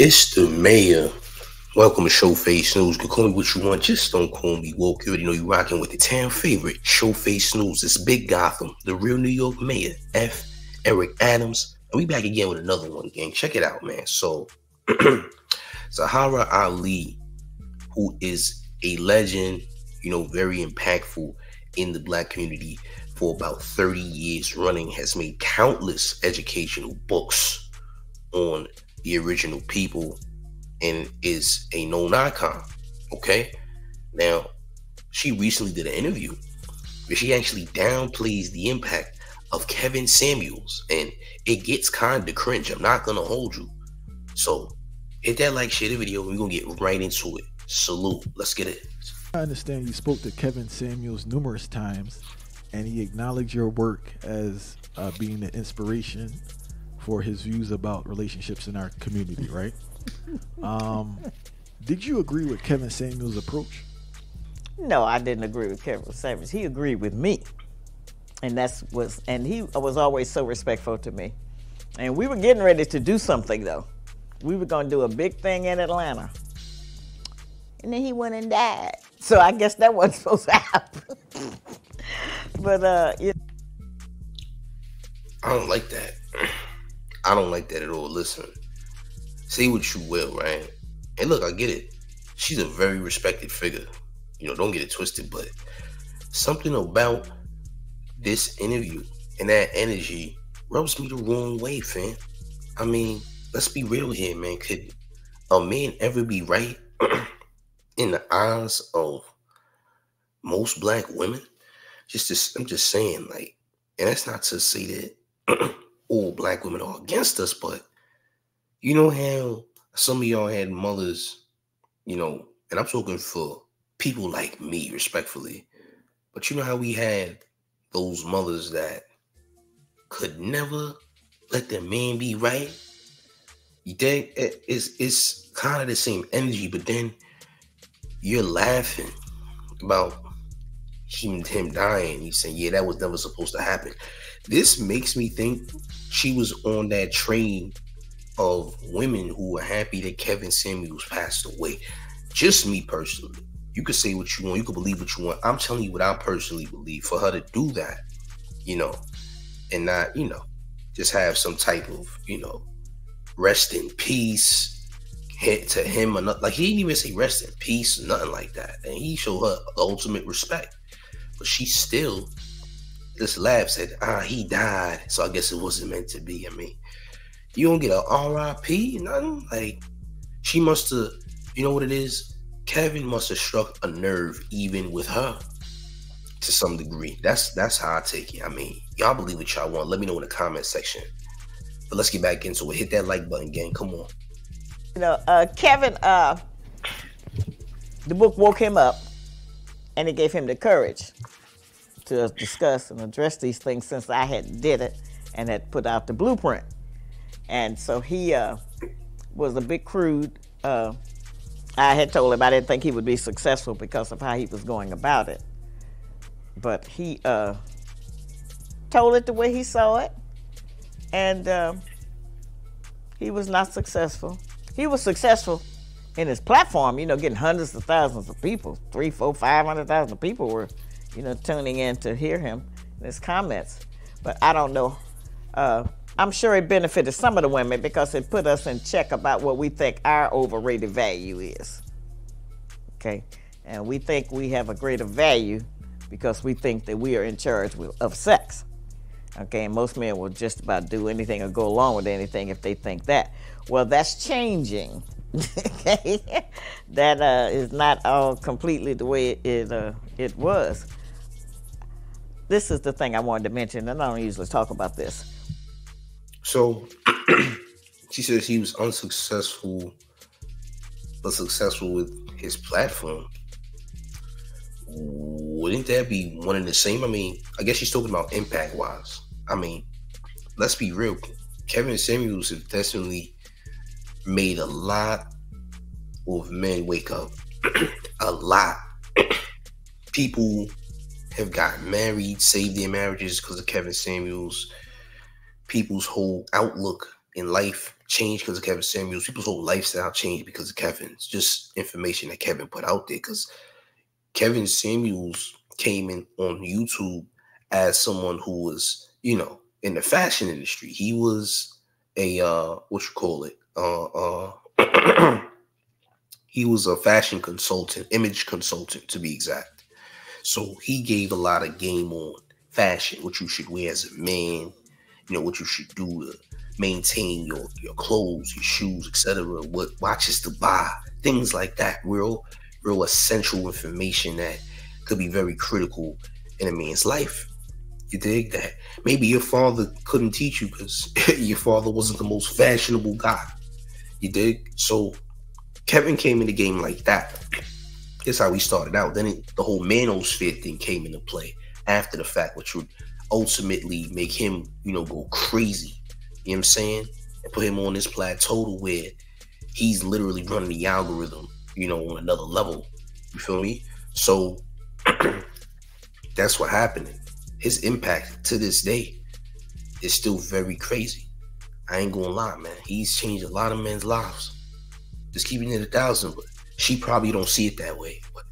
It's the mayor. Welcome to Showface News. You can call me what you want, just don't call me woke. You already know you're rocking with the town favorite, Showface News. It's Big Gotham, the real New York mayor, F. Eric Adams. And we back again with another one, gang. Check it out, man. So, Shahrazad Ali, who is a legend, you know, very impactful in the black community for about 30 years running, has made countless educational books on the original people and is a known icon. Okay. Now, she recently did an interview where she actually downplays the impact of Kevin Samuels, and it gets kind of cringe. I'm not gonna hold you. So hit that like, share the video, and we're gonna get right into it. Salute. Let's get it. I understand you spoke to Kevin Samuels numerous times, and he acknowledged your work as uh, being an inspiration for his views about relationships in our community, right? um, did you agree with Kevin Samuels' approach? No, I didn't agree with Kevin Samuels. He agreed with me, and that's was and he was always so respectful to me. And we were getting ready to do something though. We were going to do a big thing in Atlanta, and then he went and died. So I guess that wasn't supposed to happen. but uh, you I don't like that. I don't like that at all. Listen, say what you will, right? And look, I get it. She's a very respected figure. You know, don't get it twisted, but something about this interview and that energy rubs me the wrong way, fam. I mean, let's be real here, man. Could a man ever be right in the eyes of most black women? Just to, I'm just saying, like, and that's not to say that all black women are against us, but you know how some of y'all had mothers, you know, and I'm talking for people like me, respectfully, but you know how we had those mothers that could never let their man be right. You think it's it's kind of the same energy, but then you're laughing about him him dying. He's saying, "Yeah, that was never supposed to happen." This makes me think she was on that train of women who were happy that Kevin Samuels passed away. Just me personally. You could say what you want, you could believe what you want. I'm telling you what I personally believe. For her to do that, you know, and not, you know, just have some type of, you know, rest in peace to him or not. Like he didn't even say rest in peace, nothing like that. And he showed her ultimate respect. But she still this lab said, ah, he died. So I guess it wasn't meant to be. I mean, you don't get a RIP, nothing. Like, she must have, you know what it is? Kevin must have struck a nerve even with her to some degree. That's that's how I take it. I mean, y'all believe what y'all want. Let me know in the comment section. But let's get back into it. Hit that like button, gang. Come on. You know, uh, Kevin, uh, the book woke him up and it gave him the courage to discuss and address these things since I had did it and had put out the blueprint. And so he uh, was a bit crude. Uh, I had told him I didn't think he would be successful because of how he was going about it. But he uh, told it the way he saw it, and uh, he was not successful. He was successful in his platform, you know, getting hundreds of thousands of people, three, four, five hundred thousand people were you know, tuning in to hear him and his comments. But I don't know. Uh, I'm sure it benefited some of the women because it put us in check about what we think our overrated value is. Okay? And we think we have a greater value because we think that we are in charge of sex. Okay, and most men will just about do anything or go along with anything if they think that. Well, that's changing. okay, that uh, is not all completely the way it it, uh, it was this is the thing I wanted to mention, and I don't usually talk about this. So she says he was unsuccessful, but successful with his platform. Wouldn't that be one and the same? I mean, I guess she's talking about impact wise. I mean, let's be real. Kevin Samuels has definitely made a lot of men wake up. a lot. People have gotten married, saved their marriages because of Kevin Samuels. People's whole outlook in life changed because of Kevin Samuels. People's whole lifestyle changed because of Kevin. It's just information that Kevin put out there because Kevin Samuels came in on YouTube as someone who was, you know, in the fashion industry. He was a uh what you call it? Uh uh he was a fashion consultant, image consultant to be exact. So he gave a lot of game on fashion, what you should wear as a man, you know, what you should do to maintain your your clothes, your shoes, etc. What watches to buy, things like that. Real, real essential information that could be very critical in a man's life. You dig that? Maybe your father couldn't teach you because your father wasn't the most fashionable guy. You dig? So Kevin came in the game like that. That's how we started out. Then it, the whole manosphere thing came into play after the fact, which would ultimately make him, you know, go crazy you know what I'm saying? And put him on this plateau to where he's literally running the algorithm, you know, on another level. You feel me? So that's what happened. His impact to this day is still very crazy. I ain't gonna lie, man. He's changed a lot of men's lives. Just keeping it a thousand, but she probably don't see it that way. But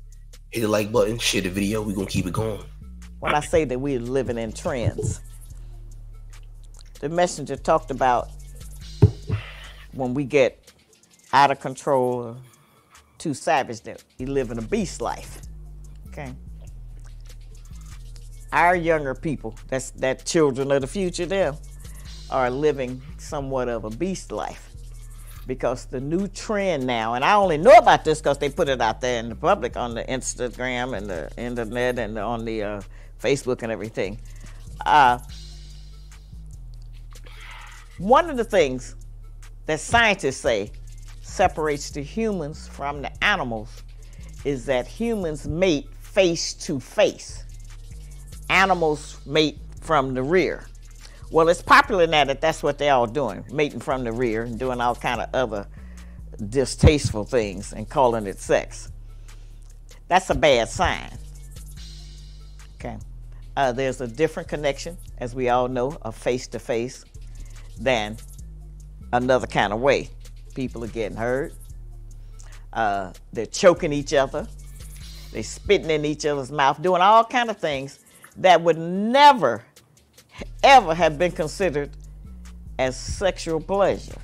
hit the like button, share the video. We gonna keep it going. When I say that we're living in trends, the messenger talked about when we get out of control too savage that we live in a beast life. Okay. Our younger people, that's that children of the future there, are living somewhat of a beast life. Because the new trend now, and I only know about this because they put it out there in the public on the Instagram and the internet and on the uh, Facebook and everything. Uh, one of the things that scientists say separates the humans from the animals is that humans mate face to face. Animals mate from the rear. Well, it's popular now that that's what they're all doing, mating from the rear and doing all kind of other distasteful things and calling it sex. That's a bad sign. Okay. Uh, there's a different connection, as we all know, of face to face than another kind of way. People are getting hurt. Uh, they're choking each other. They're spitting in each other's mouth, doing all kind of things that would never, ever have been considered as sexual pleasure.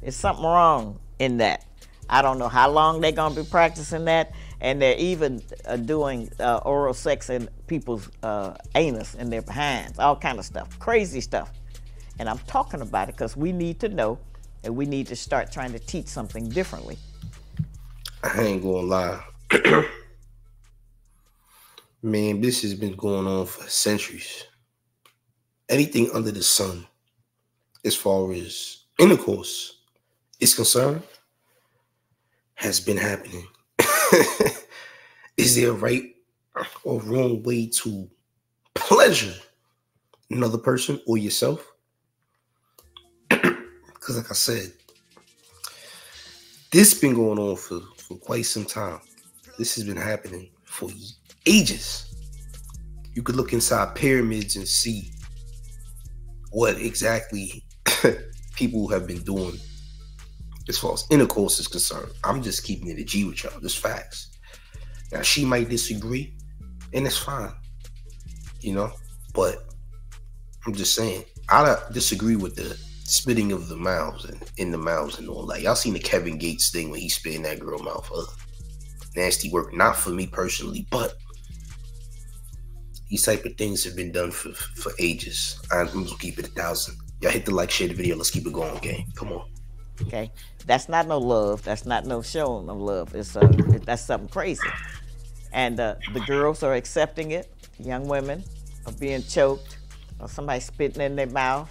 There's something wrong in that. I don't know how long they're gonna be practicing that, and they're even uh, doing uh, oral sex in people's uh, anus and their hands, all kind of stuff, crazy stuff. And I'm talking about it because we need to know and we need to start trying to teach something differently. I ain't gonna lie. Man, this has been going on for centuries. Anything under the sun, as far as intercourse is concerned, has been happening. is there a right or wrong way to pleasure another person or yourself? Because, like I said, this been going on for, for quite some time. This has been happening for ages. You could look inside pyramids and see what exactly people have been doing as far as intercourse is concerned. I'm just keeping it a G with y'all. Just facts. Now she might disagree, and it's fine. You know, but I'm just saying I don't disagree with the spitting of the mouths and in the mouths and all. that. y'all seen the Kevin Gates thing when he spit in that girl mouth. Ugh. Nasty work. Not for me personally, but these type of things have been done for for ages. I'm gonna keep it a thousand. Y'all hit the like, share the video. Let's keep it going, okay? Come on. Okay, that's not no love. That's not no showing of love. It's uh, that's something crazy. And uh, the girls are accepting it. Young women are being choked, or somebody spitting in their mouth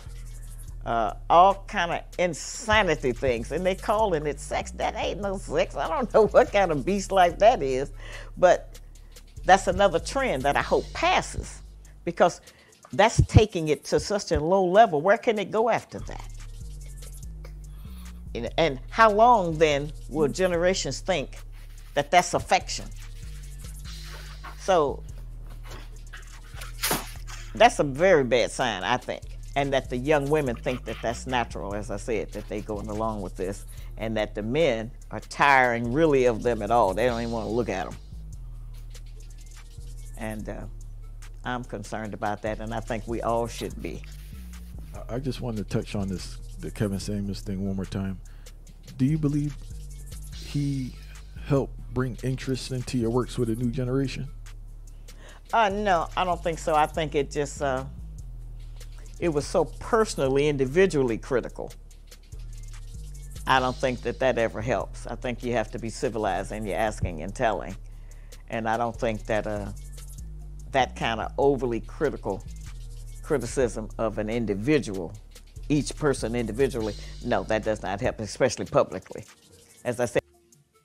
uh, all kind of insanity things, and they calling it sex. That ain't no sex. I don't know what kind of beast life that is, but that's another trend that I hope passes, because that's taking it to such a low level. Where can it go after that? And how long then will generations think that that's affection? So that's a very bad sign, I think. and that the young women think that that's natural, as I said, that they're going along with this, and that the men are tiring really of them at all. They don't even want to look at them. And uh, I'm concerned about that, and I think we all should be. I just wanted to touch on this the Kevin Samuels thing one more time. Do you believe he helped bring interest into your works with a new generation? Uh, no, I don't think so. I think it just uh, it was so personally, individually critical. I don't think that that ever helps. I think you have to be civilized and you're asking and telling, and I don't think that uh, that kind of overly critical criticism of an individual, each person individually, no, that does not help, especially publicly. As I said.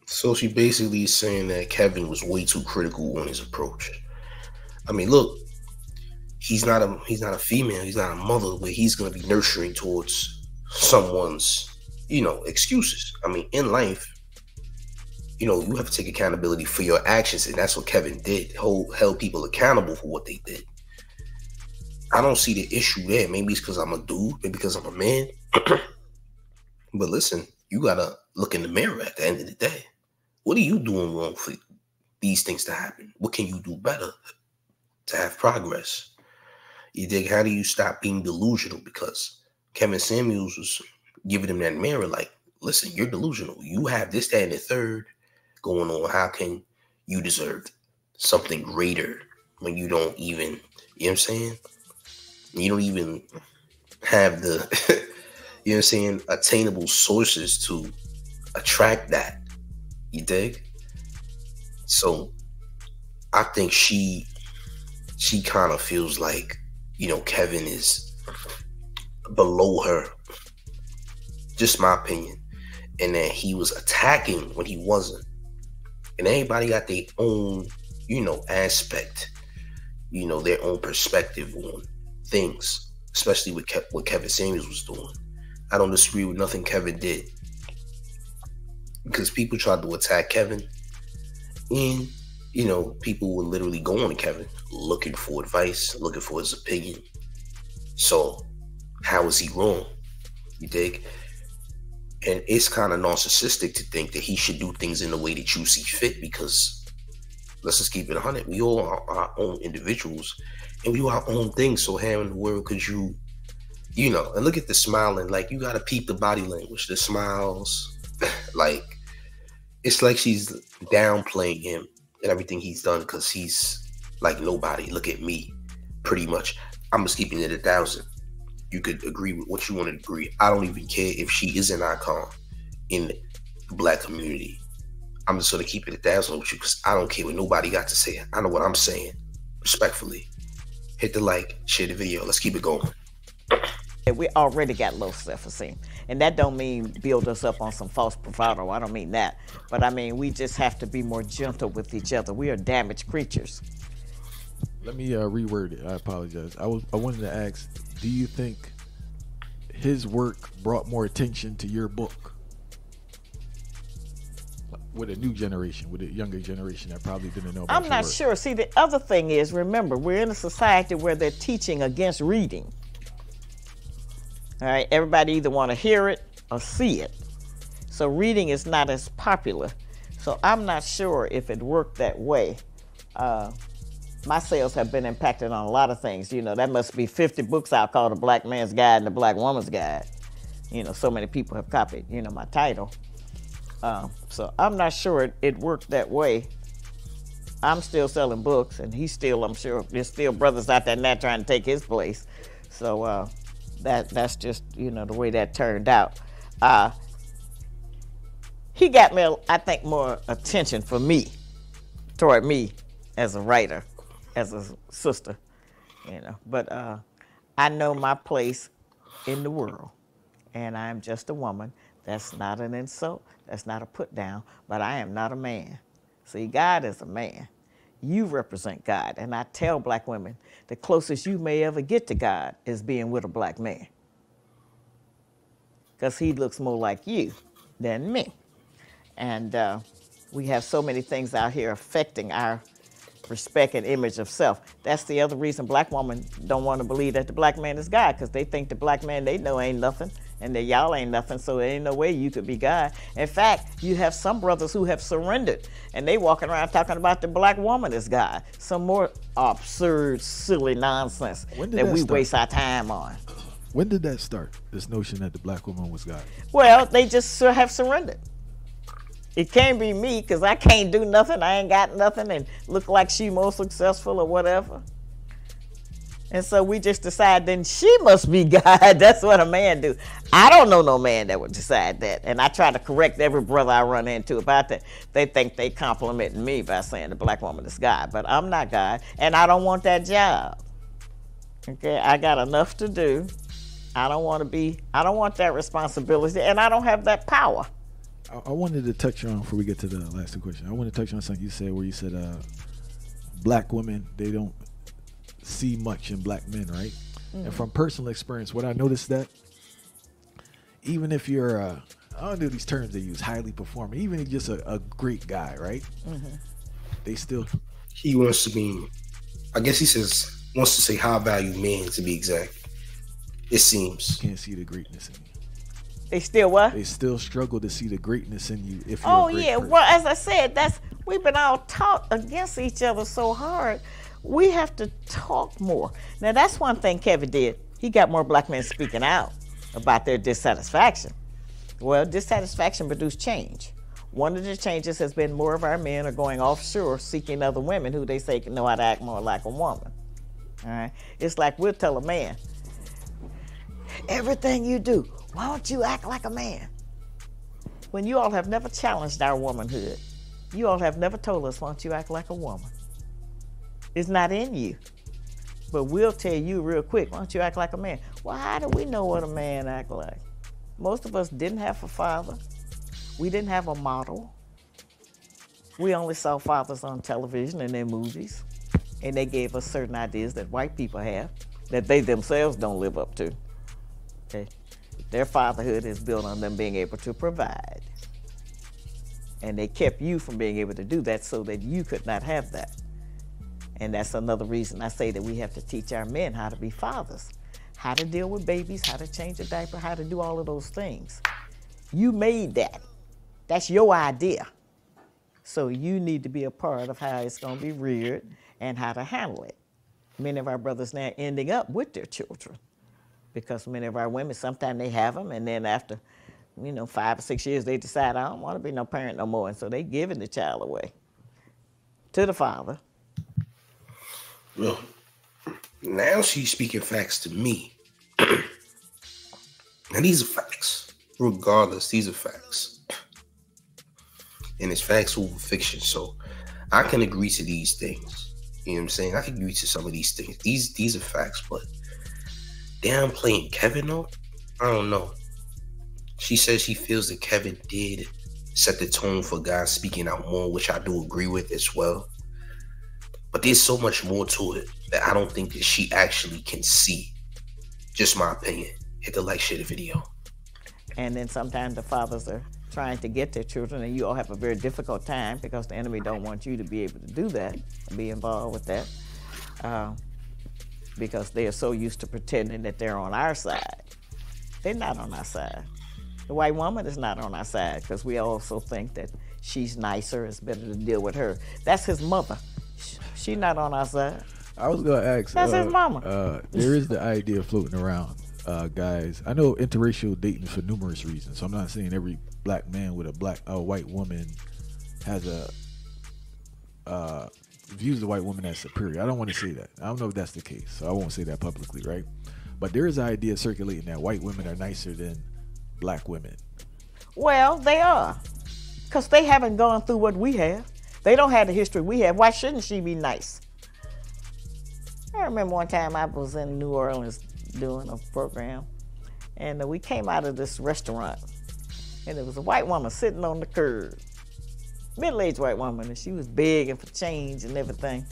So she basically is saying that Kevin was way too critical on his approach. I mean, look, he's not a he's not a female, he's not a mother where he's gonna be nurturing towards someone's, you know, excuses. I mean, in life, you know, you have to take accountability for your actions, and that's what Kevin did. Hold held people accountable for what they did. I don't see the issue there. Maybe it's because I'm a dude, maybe because I'm a man. but listen, you gotta look in the mirror at the end of the day. What are you doing wrong for these things to happen? What can you do better to have progress? You dig? How do you stop being delusional? Because Kevin Samuels was giving him that mirror, like, listen, you're delusional. You have this, that, and the third going on. How can you deserve something greater when you don't even, you know what I'm saying? You don't even have the, you know what I'm saying, attainable sources to attract that. You dig? So I think she she kind of feels like, you know, Kevin is below her. Just my opinion. And that he was attacking when he wasn't. And everybody got their own, you know, aspect, you know, their own perspective on things, especially with Ke- what Kevin Samuels was doing. I don't disagree with nothing Kevin did because people tried to attack Kevin, and you know, people were literally going to Kevin looking for advice, looking for his opinion. So, how is he wrong? You dig? And it's kind of narcissistic to think that he should do things in the way that you see fit because let's just keep it 100. We all are our own individuals and we do our own things. So, how in the world could you, you know, and look at the smiling, like you got to peep the body language, the smiles, like it's like she's downplaying him and everything he's done because he's like nobody. Look at me, pretty much. I'm just keeping it a thousand. You could agree with what you want to agree. I don't even care if she is an icon in the black community. I'm just gonna keep it a thousand with you because I don't care what nobody got to say. I know what I'm saying. Respectfully. Hit the like, share the video. Let's keep it going. We already got low self-esteem, and that don't mean build us up on some false bravado. I don't mean that, but I mean we just have to be more gentle with each other. We are damaged creatures. Let me uh, reword it. I apologize. I was I wanted to ask, do you think his work brought more attention to your book with a new generation, with a younger generation that probably didn't know? About I'm not sure. See, the other thing is, remember, we're in a society where they're teaching against reading. All right, everybody either want to hear it or see it. So reading is not as popular. So I'm not sure if it worked that way. Uh, my sales have been impacted on a lot of things. You know, that must be 50 books out called The Black Man's Guide and The Black Woman's Guide. You know, so many people have copied, you know, my title. Uh, so I'm not sure it, it worked that way. I'm still selling books, and he's still, I'm sure, there's still brothers out there now trying to take his place. So uh, that that's just, you know, the way that turned out. Uh, he got me, I think, more attention for me, toward me as a writer, as a sister, you know. But uh, I know my place in the world, and I'm just a woman. That's not an insult. That's not a put down. But I am not a man. See, God is a man. You represent God, and I tell black women the closest you may ever get to God is being with a black man, because he looks more like you than me. And uh, we have so many things out here affecting our respect and image of self. That's the other reason black women don't want to believe that the black man is God, because they think the black man they know ain't nothing and that y'all ain't nothing, so there ain't no way you could be God. In fact, you have some brothers who have surrendered and they walking around talking about the black woman as God. Some more absurd, silly nonsense that, that we start? waste our time on. When did that start? This notion that the black woman was God. Well, they just have surrendered. It can't be me because I can't do nothing. I ain't got nothing and look like she more successful or whatever. And so we just decide then she must be God. That's what a man do. I don't know no man that would decide that. And I try to correct every brother I run into about that. They think they complimenting me by saying the black woman is God. But I'm not God. And I don't want that job. Okay, I got enough to do. I don't want to be, I don't want that responsibility, and I don't have that power. I, I wanted to touch on before we get to the last two questions. I want to touch on something you said where you said uh, black women they don't see much in black men, right? And from personal experience, what I noticed that even if you're uh, I don't know these terms they use, highly performing, even if you're just a, a great guy, right? They still He wants to be, I guess he says, wants to say high value man to be exact. It seems. can't see the greatness in you. They still what? They still struggle to see the greatness in you if you're Oh yeah. person. Well, as I said, that's we've been all taught against each other so hard. We have to talk more. Now that's one thing Kevin did. He got more black men speaking out about their dissatisfaction. Well, dissatisfaction produced change. One of the changes has been more of our men are going offshore seeking other women who they say can know how to act more like a woman. All right. It's like we'll tell a man, everything you do, why don't you act like a man? When you all have never challenged our womanhood, you all have never told us, why don't you act like a woman? It's not in you. But we'll tell you real quick, why don't you act like a man? Well, how do we know what a man act like? Most of us didn't have a father. We didn't have a model. We only saw fathers on television and in movies. And they gave us certain ideas that white people have that they themselves don't live up to. Okay? Their fatherhood is built on them being able to provide. And they kept you from being able to do that so that you could not have that. And that's another reason I say that we have to teach our men how to be fathers, how to deal with babies, how to change a diaper, how to do all of those things. You made that. That's your idea. So you need to be a part of how it's going to be reared and how to handle it. Many of our brothers now ending up with their children because many of our women sometimes they have them and then after you know five or six years they decide I don't want to be no parent no more and so they're giving the child away to the father. Well, now she's speaking facts to me. now these are facts. Regardless, these are facts. And it's facts over fiction. So I can agree to these things. You know what I'm saying? I can agree to some of these things. These these are facts, but downplaying Kevin though, I don't know. She says she feels that Kevin did set the tone for guys speaking out more, which I do agree with as well. But there's so much more to it that I don't think that she actually can see. Just my opinion. Hit the like, share the video. And then sometimes the fathers are trying to get their children and you all have a very difficult time because the enemy don't want you to be able to do that, be involved with that. Uh, because they are so used to pretending that they're on our side. They're not on our side. The white woman is not on our side because we also think that she's nicer, it's better to deal with her. That's his mother. She's not on our side. I was gonna ask. That's uh, his mama. Uh, there is the idea floating around, uh, guys. I know interracial dating for numerous reasons. So I'm not saying every black man with a black uh, white woman has a uh, views the white woman as superior. I don't want to say that. I don't know if that's the case, so I won't say that publicly, right? But there is an idea circulating that white women are nicer than black women. Well, they are. Because they haven't gone through what we have. They don't have the history we have. Why shouldn't she be nice? I remember one time I was in New Orleans doing a program, and we came out of this restaurant, and there was a white woman sitting on the curb, middle-aged white woman, and she was begging for change and everything.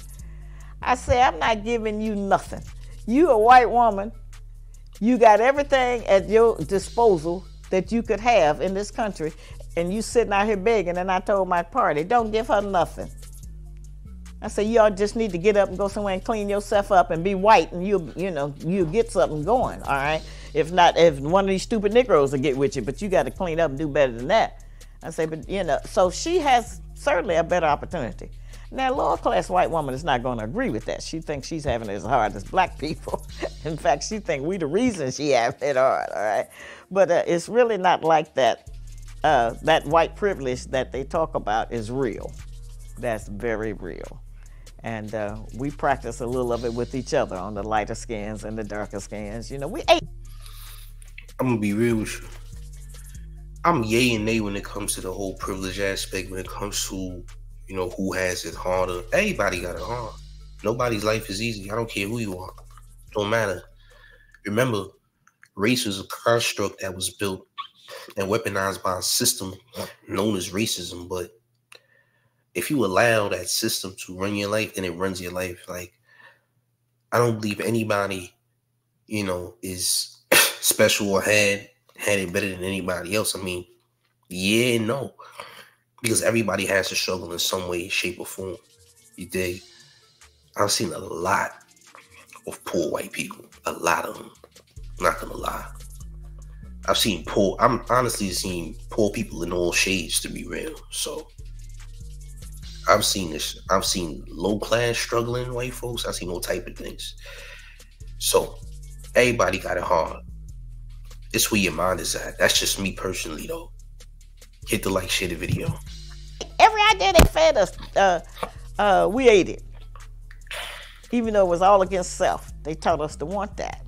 I said, I'm not giving you nothing. You a white woman, you got everything at your disposal that you could have in this country, and you sitting out here begging. And I told my party, don't give her nothing. I said, y'all just need to get up and go somewhere and clean yourself up and be white, and you, you know, you get something going. All right. If not, if one of these stupid Negroes will get with you, but you got to clean up and do better than that. I say, but you know, so she has certainly a better opportunity. Now, lower class white woman is not going to agree with that. She thinks she's having it as hard as black people. In fact, she thinks we the reason she having it hard. All right, but uh, it's really not like that. Uh, that white privilege that they talk about is real. That's very real. And uh, we practice a little of it with each other on the lighter skins and the darker skins. You know, we ate. I'm gonna be real with you. I'm yay and nay when it comes to the whole privilege aspect. When it comes to you know who has it harder, everybody got it hard. Nobody's life is easy. I don't care who you are. Don't matter. Remember, race is a construct that was built and weaponized by a system known as racism. But if you allow that system to run your life, then it runs your life. Like, I don't believe anybody, you know, is special or had had it better than anybody else. I mean, yeah, no, because everybody has to struggle in some way, shape, or form. You dig? I've seen a lot of poor white people, a lot of them. Not gonna lie. I've seen poor. I'm honestly seen poor people in all shades, to be real. So I've seen this. I've seen low class struggling white folks. I've seen all type of things. So everybody got it hard. It's where your mind is at. That's just me personally, though. Hit the like, share the video. Every idea they fed us, uh, uh, we ate it. Even though it was all against self, they taught us to want that,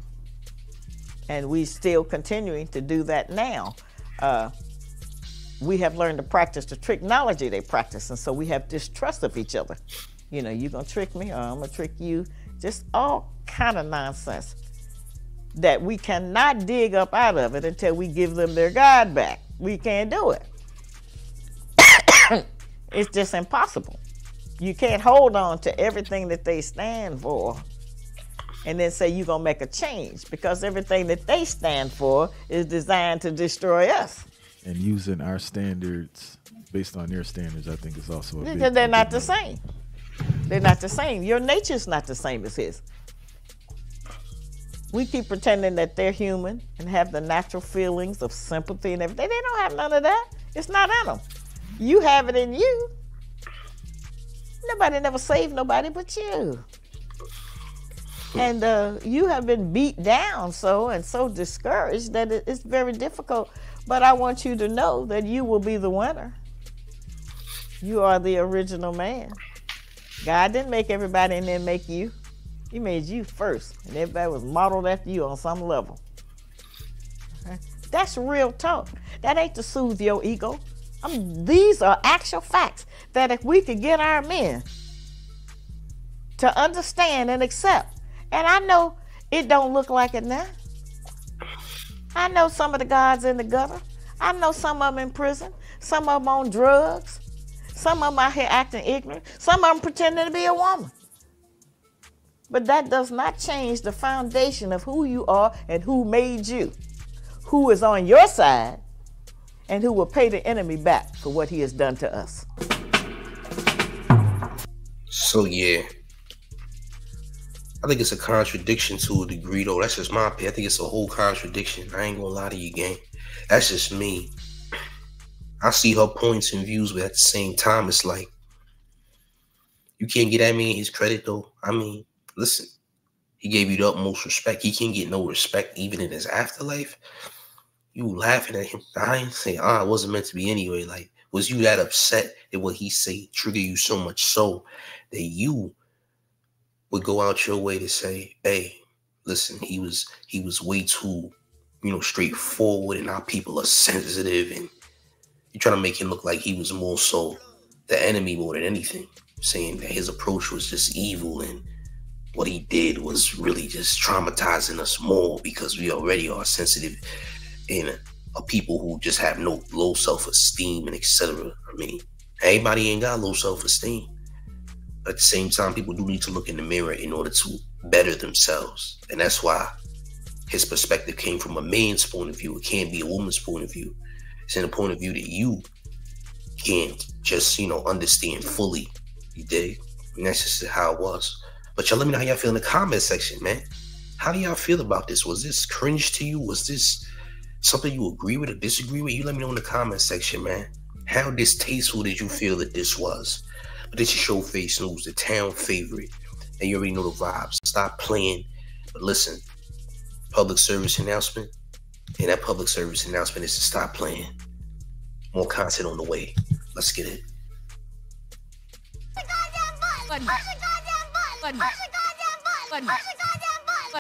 and we still continuing to do that now. Uh, we have learned to practice the technology they practice, and so we have distrust of each other. You know, you gonna trick me, or I'm gonna trick you. Just all kind of nonsense that we cannot dig up out of it until we give them their God back. We can't do it. it's just impossible. You can't hold on to everything that they stand for and then say you're going to make a change because everything that they stand for is designed to destroy us. And using our standards based on their standards, I think is also a because big, they're not the same. They're not the same. Your nature's not the same as his. We keep pretending that they're human and have the natural feelings of sympathy and everything. They don't have none of that. It's not in them. You have it in you. Nobody never saved nobody but you. And uh, you have been beat down so and so discouraged that it- it's very difficult. But I want you to know that you will be the winner. You are the original man. God didn't make everybody and then make you. He made you first, and everybody was modeled after you on some level. That's real talk. That ain't to soothe your ego. I these are actual facts that if we could get our men to understand and accept, and I know it don't look like it now. I know some of the guys in the gutter. I know some of them in prison. Some of them on drugs. Some of them out here acting ignorant. Some of them pretending to be a woman. But that does not change the foundation of who you are and who made you, who is on your side, and who will pay the enemy back for what he has done to us. So yeah, I think it's a contradiction to a degree, though. That's just my opinion. I think it's a whole contradiction. I ain't gonna lie to you, gang. That's just me. I see her points and views, but at the same time, it's like you can't get that man his credit, though. I mean, listen, he gave you the utmost respect. He can't get no respect even in his afterlife. You laughing at him dying, saying, "Ah, it wasn't meant to be anyway." Like, was you that upset that what he say trigger you so much so that you would go out your way to say, "Hey, listen, he was he was way too, you know, straightforward, and our people are sensitive, and you're trying to make him look like he was more so the enemy more than anything, saying that his approach was just evil and what he did was really just traumatizing us more because we already are sensitive and are people who just have no low self-esteem and etc. I mean, everybody ain't got low self-esteem. At the same time, people do need to look in the mirror in order to better themselves. And that's why his perspective came from a man's point of view. It can't be a woman's point of view. It's in a point of view that you can't just, you know, understand fully. You dig? And that's just how it was. But y'all let me know how y'all feel in the comment section, man. How do y'all feel about this? Was this cringe to you? Was this something you agree with or disagree with? You let me know in the comment section, man. How distasteful did you feel that this was? But this is Showface News, the town favorite. And you already know the vibes. Stop playing. But listen, public service announcement. And that public service announcement is to stop playing. More content on the way. Let's get it. Push the goddamn button. Push the goddamn button.